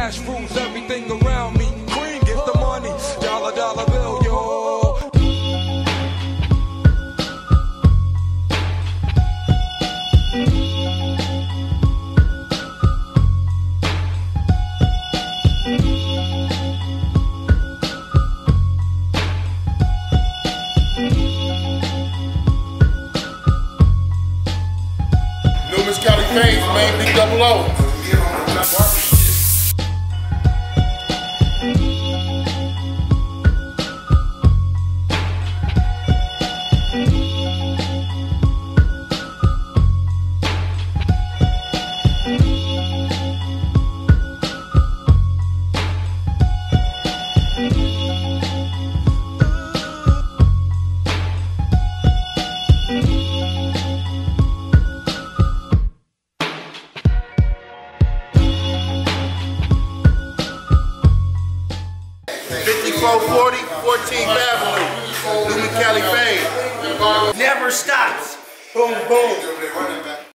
cash rules everything around me. C.R.E.A.M., get the money. Dollar, dollar bill, yo. Newman's Cali Fades, man, big double O. Fifty-four forty, 14th Avenue, Newman Cali Fade. Never stops. Boom, boom.